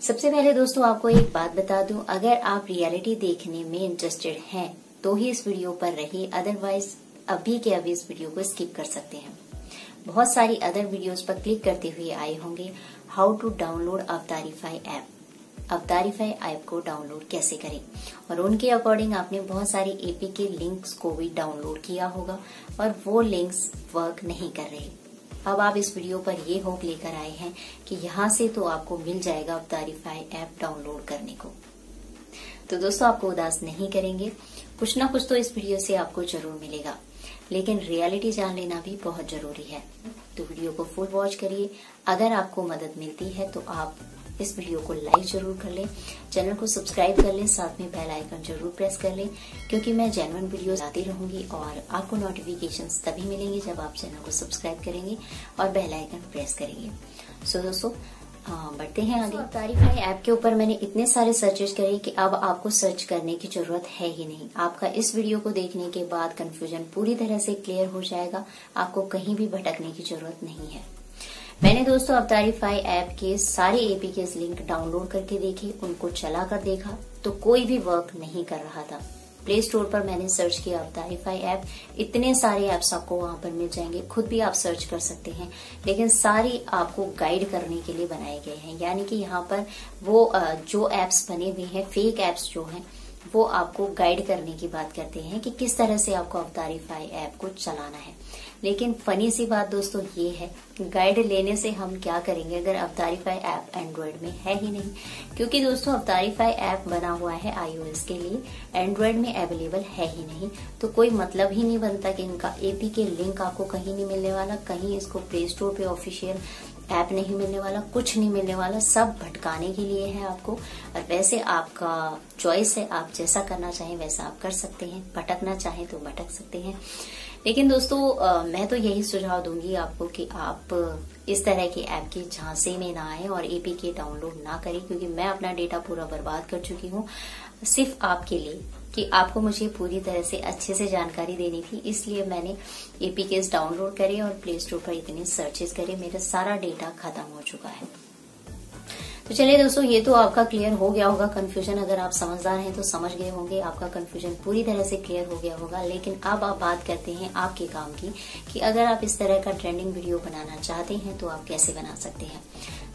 सबसे पहले दोस्तों, आपको एक बात बता दूँ। अगर आप रियलिटी देखने में इंटरेस्टेड हैं तो ही इस वीडियो पर रहिए। अदरवाइज़ अभी के अभी इस वीडियो को स्किप कर सकते हैं। बहुत सारी अदर वीडियोस पर क्लिक करते हुए आए होंगे। How to download Avatarify app Avatarify app को डाउनलोड कैसे करें? और उनके अकॉर्डिंग आपने बहुत सारी एपी के लिंक्स को भी डाउनलोड किया होगा, और वो लिंक्स वर्क नहीं कर रहे। अब आप इस वीडियो पर ये होप लेकर आए हैं कि यहाँ से तो आपको मिल जाएगा अवतारीफाई ऐप डाउनलोड करने को। तो दोस्तों, आपको उदास नहीं करेंगे। कुछ ना कुछ तो इस वीडियो से आपको ज़रूर मिलेगा। लेकिन रियलिटी जान लेना भी बहुत ज़रूरी है। तो वीडियो को फुल वॉच करिए। अगर आपको मदद मिलती है तो आप इस वीडियो को लाइक ज़रूर कर लें चैनल को सब्सक्राइब कर लें साथ में बेल आइकन ज़रूर प्रेस कर लें क्योंकि मैं जेनवन वीडियो आती रहूँगी और आपको नोटिफिकेशन तभी मिलेंगे जब आप चैनल को सब्सक्राइब करेंगे और बेल आइकन प्रेस करेंगे। सो so, दोस्तों बढ़ते हैं आगे। तारीफाई ऐप के ऊपर मैंने इतने सारे सर्चेज करे कि अब आपको सर्च करने की ज़रूरत है ही नहीं। आपका इस वीडियो को देखने के बाद कंफ्यूजन पूरी तरह से क्लियर हो जाएगा। आपको कहीं भी भटकने की ज़रूरत नहीं है। मैंने दोस्तों अब तारीफाई ऐप के सारे एपी के लिंक डाउनलोड करके देखे, उनको चला कर देखा तो कोई भी वर्क नहीं कर रहा था। प्ले स्टोर पर मैंने सर्च किया अब तारीफाई ऐप। इतने सारे ऐप्स आपको वहाँ पर मिल जाएँगे। खुद भी आप सर्च कर सकते हैं, लेकिन सारी आपको गाइड करने के लिए बनाए गए हैं। यानी कि यहाँ पर वो जो एप्स बने हुए हैं फेक एप्स जो हैं, वो आपको गाइड करने की बात करते हैं कि किस तरह से आपको अवतारीफाई ऐप को चलाना है। लेकिन फनी सी बात दोस्तों ये है गाइड लेने से हम क्या करेंगे? अगर अवतारीफाई ऐप एंड्रॉयड में है ही नहीं, क्योंकि दोस्तों अवतारीफाई ऐप बना हुआ है आईओएस के लिए एंड्रॉयड में अवेलेबल है ही नहीं तो कोई मतलब ही नहीं बनता कि इनका एपी के लिंक आपको कहीं नहीं मिलने वाला, कहीं इसको प्ले स्टोर पे ऑफिशियल ऐप नहीं मिलने वाला कुछ नहीं मिलने वाला सब भटकाने के लिए है आपको। और वैसे आपका चॉइस है आप जैसा करना चाहें वैसा आप कर सकते हैं। भटकना चाहें तो भटक सकते हैं। लेकिन दोस्तों आ, मैं तो यही सुझाव दूँगी आपको कि आप इस तरह की ऐप के झांसे में ना आए और एपी के डाउनलोड ना करें क्योंकि मैं अपना डेटा पूरा बर्बाद कर चुकी हूँ। सिर्फ़ आपके लिए। कि आपको मुझे पूरी तरह से अच्छे से जानकारी देनी थी, इसलिए मैंने एपीकेस डाउनलोड करे और प्ले स्टोर पर इतने सर्चेस करे, मेरा सारा डेटा खत्म हो चुका है। तो चलिए दोस्तों, ये तो आपका क्लियर हो गया होगा कंफ्यूजन अगर आप समझदार हैं तो समझ गए होंगे, आपका कंफ्यूजन पूरी तरह से क्लियर हो गया होगा। लेकिन अब आप बात करते हैं आपके काम की, कि अगर आप इस तरह का ट्रेंडिंग वीडियो बनाना चाहते हैं तो आप कैसे बना सकते हैं?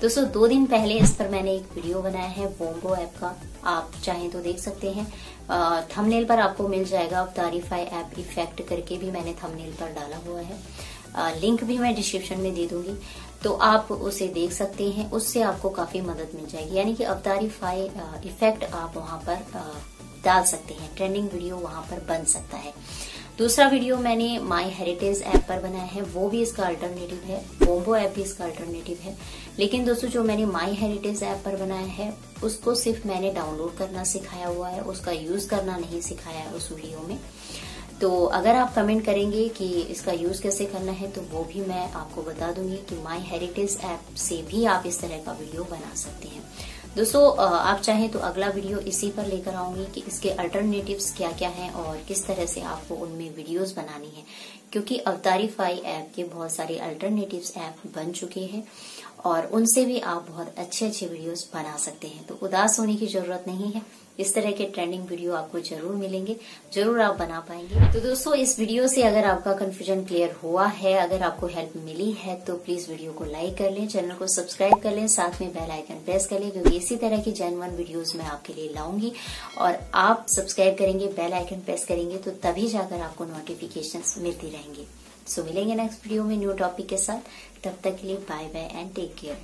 दोस्तों, दो दिन पहले इस पर मैंने एक वीडियो बनाया है वोंगो ऐप का। आप चाहें तो देख सकते हैं। थंबनेल पर आपको मिल जाएगा तारीफाई ऐप इफ़ेक्ट करके भी मैंने थंबनेल पर डाला हुआ है। लिंक भी मैं डिस्क्रिप्शन में दे दूँगी। तो आप उसे देख सकते हैं, उससे आपको काफ़ी मदद मिल जाएगी। यानी कि अवतारीफाई इफ़ेक्ट आप वहाँ पर डाल सकते हैं। ट्रेंडिंग वीडियो वहाँ पर बन सकता है। दूसरा वीडियो मैंने माई हेरिटेज ऐप पर बनाया है। वो भी इसका अल्टरनेटिव है। वोम्बो ऐप भी इसका अल्टरनेटिव है। लेकिन दोस्तों, जो मैंने माई हेरिटेज ऐप पर बनाया है, उसको सिर्फ़ मैंने डाउनलोड करना सिखाया हुआ है। उसका यूज़ करना नहीं सिखाया है उस वीडियो में। तो अगर आप कमेंट करेंगे कि इसका यूज़ कैसे करना है तो वो भी मैं आपको बता दूँगी कि माई हेरिटेज ऐप से भी आप इस तरह का वीडियो बना सकते हैं। दोस्तों आप चाहें तो अगला वीडियो इसी पर लेकर आऊँगी कि इसके अल्टरनेटिव्स क्या क्या हैं और किस तरह से आपको उनमें वीडियोस बनानी है। क्योंकि अवतारीफाई ऐप के बहुत सारे अल्टरनेटिव्स ऐप बन चुके हैं और उनसे भी आप बहुत अच्छे अच्छे वीडियोस बना सकते हैं। तो उदास होने की ज़रूरत नहीं है। इस तरह के ट्रेंडिंग वीडियो आपको ज़रूर मिलेंगे। ज़रूर आप बना पाएँगे। तो दोस्तों, इस वीडियो से अगर आपका कंफ्यूजन क्लियर हुआ है, अगर आपको हेल्प मिली है तो प्लीज़ वीडियो को लाइक कर लें चैनल को सब्सक्राइब कर लें, साथ में बेल आइकन प्रेस कर लें, क्योंकि इसी तरह की जेनवन वीडियोस मैं आपके लिए लाऊँगी। और आप सब्सक्राइब करेंगे बेल आइकन प्रेस करेंगे तो तभी जाकर आपको नोटिफिकेशन मिलती रहेंगी। सो मिलेंगे नेक्स्ट वीडियो में न्यू टॉपिक के साथ। तब तक के लिए bye bye and take care